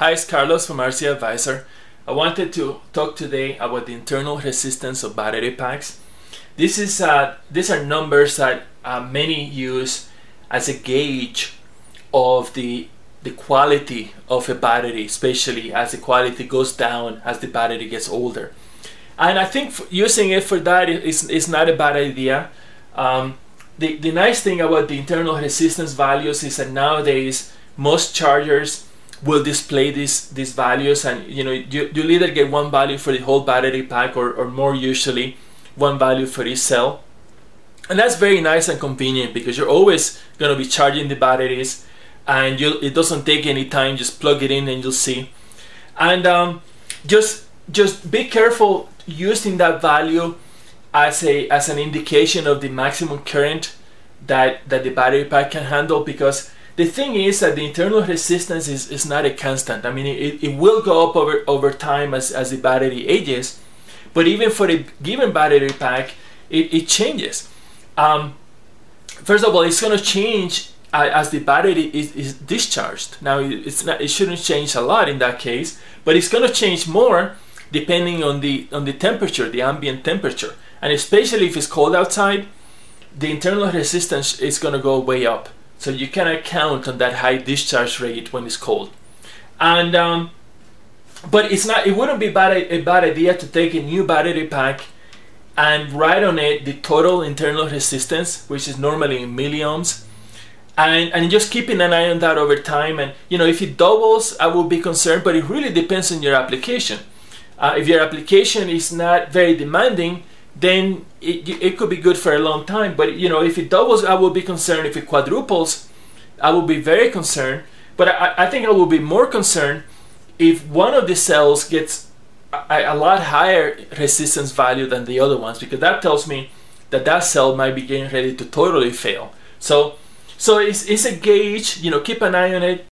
Hi, it's Carlos from RC Advisor. I wanted to talk today about the internal resistance of battery packs. This is uh, these are numbers that uh, many use as a gauge of the the quality of a battery, especially as the quality goes down as the battery gets older. And I think using it for that is, is not a bad idea. Um, the, the nice thing about the internal resistance values is that nowadays most chargers will display these these values and you know you, you'll either get one value for the whole battery pack or, or more usually one value for each cell. And that's very nice and convenient because you're always going to be charging the batteries and it doesn't take any time just plug it in and you'll see. And um, just just be careful using that value as a as an indication of the maximum current that that the battery pack can handle because the thing is that the internal resistance is, is not a constant. I mean, it, it will go up over, over time as, as the battery ages, but even for a given battery pack, it, it changes. Um, first of all, it's going to change as the battery is, is discharged. Now, it's not, it shouldn't change a lot in that case, but it's going to change more depending on the, on the temperature, the ambient temperature. And especially if it's cold outside, the internal resistance is going to go way up. So you cannot count on that high discharge rate when it's cold. And um, but it's not. It wouldn't be bad a bad idea to take a new battery pack and write on it the total internal resistance, which is normally in milliohms, and and just keeping an eye on that over time. And you know, if it doubles, I will be concerned. But it really depends on your application. Uh, if your application is not very demanding, then it, it could be good for a long time. But you know, if it doubles, I will be concerned. If it quadruples, I will be very concerned. But I, I think I will be more concerned if one of the cells gets a, a, lot higher resistance value than the other ones, because that tells me that that cell might be getting ready to totally fail. So, so it's, it's a gauge. You know, keep an eye on it.